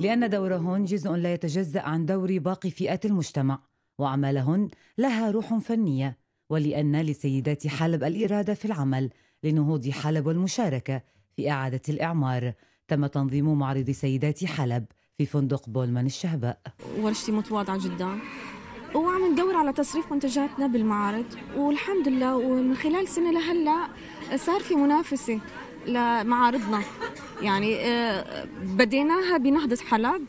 لأن دورهن جزء لا يتجزأ عن دور باقي فئات المجتمع وأعمالهن لها روح فنية ولأن لسيدات حلب الإرادة في العمل لنهوض حلب والمشاركة في إعادة الإعمار تم تنظيم معرض سيدات حلب في فندق بولمان الشهباء. ورشتي متواضعة جدا. وعم ندور على تصريف منتجاتنا بالمعارض والحمد لله ومن خلال سنة لهلأ صار في منافسة لمعارضنا. يعني آه، بديناها بنهضة حلب.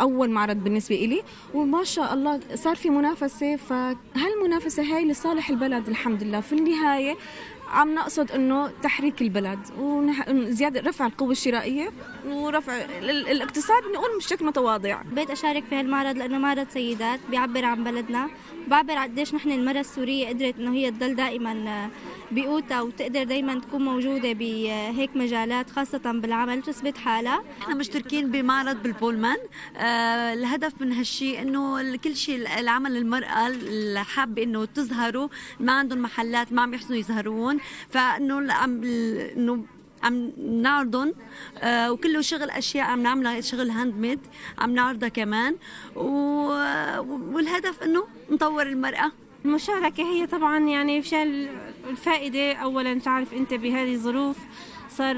أول معرض بالنسبة إلي. وما شاء الله صار في منافسة. فهالمنافسة هاي لصالح البلد الحمد لله. في النهاية عم نقصد إنه تحريك البلد وزياده رفع القوة الشرائية ورفع الاقتصاد بنقول بشكل متواضع. بيت أشارك في هالمعرض لأنه معرض سيدات بيعبر عن بلدنا بعبر قديش نحن المرأة السورية قدرت إنه هي تضل دائما بقوتها وتقدر دايما تكون موجودة بهيك مجالات خاصة بالعمل تثبت حالها. نحن مشتركين بمعرض بالبولمان آه الهدف من هالشيء إنه كل شيء العمل المرأة اللي حابة إنه تظهروا ما عندهم محلات ما عم يحسنوا يظهرون فإنه عم إنه عم نعرضهم آه وكله شغل أشياء عم نعملها شغل handmade عم نعرضها كمان. والهدف إنه نطور المرأة. المشاركة هي طبعا يعني مشان الفائدة. أولا تعرف أنت بهذه الظروف صار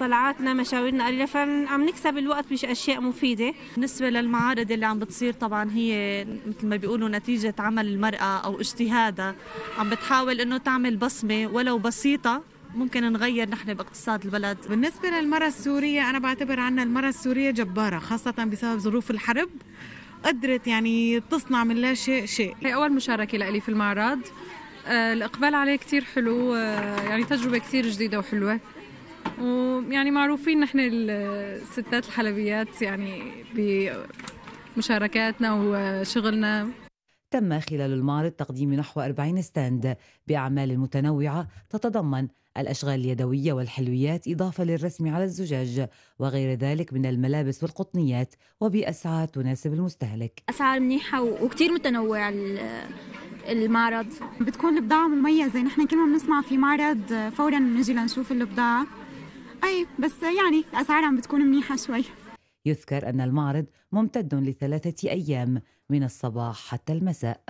طلعاتنا مشاورنا قليلة فعم نكسب الوقت بأشياء مفيدة. بالنسبة للمعارض اللي عم بتصير طبعا هي مثل ما بيقولوا نتيجة عمل المرأة أو اجتهادها. عم بتحاول إنه تعمل بصمة ولو بسيطة ممكن نغير نحن باقتصاد البلد. بالنسبة للمرأة السورية أنا بعتبر عنا المرأة السورية جبارة خاصة بسبب ظروف الحرب. قدرت يعني تصنع من لا شيء شيء. هي أول مشاركة لي في المعرض. آه، الإقبال عليه كتير حلو آه، يعني تجربة كتير جديدة وحلوة. ويعني معروفين نحن الستات الحلبيات يعني بمشاركاتنا وشغلنا. تم خلال المعرض تقديم نحو 40 ستاند بأعمال متنوعة تتضمن الأشغال اليدوية والحلويات إضافة للرسم على الزجاج وغير ذلك من الملابس والقطنيات وبأسعار تناسب المستهلك. أسعار منيحة وكتير متنوع المعرض. بتكون البضاعة مميزة نحن كل ما بنسمع في معرض فورا بنجي لنشوف البضاعة أي بس يعني الأسعار عم بتكون منيحة شوي. يذكر أن المعرض ممتد لثلاثة أيام من الصباح حتى المساء.